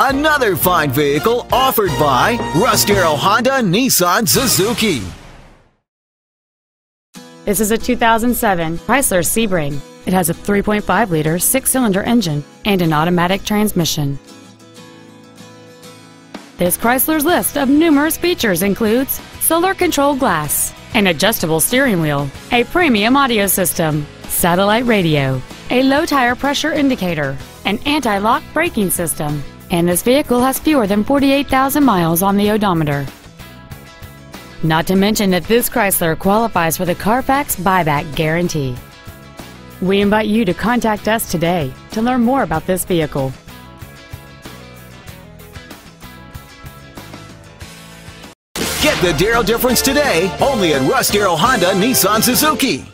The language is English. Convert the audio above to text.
Another fine vehicle offered by Russ Darrow Honda Nissan Suzuki. This is a 2007 Chrysler Sebring. It has a 3.5 liter six cylinder engine and an automatic transmission. This Chrysler's list of numerous features includes solar control glass, an adjustable steering wheel, a premium audio system, satellite radio, a low tire pressure indicator, an anti-lock braking system, and this vehicle has fewer than 48,000 miles on the odometer. Not to mention that this Chrysler qualifies for the Carfax buyback guarantee. We invite you to contact us today to learn more about this vehicle. Get the Darrow difference today only at Russ Darrow Honda Nissan Suzuki.